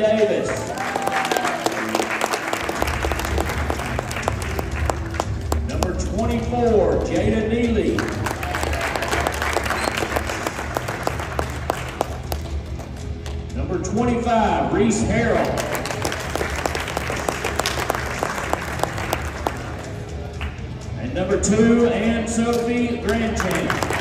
Davis. Number 24, Jada Neely. Number 25, Reese Harrell. And number two, Ann Sophie Grandchamp.